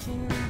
can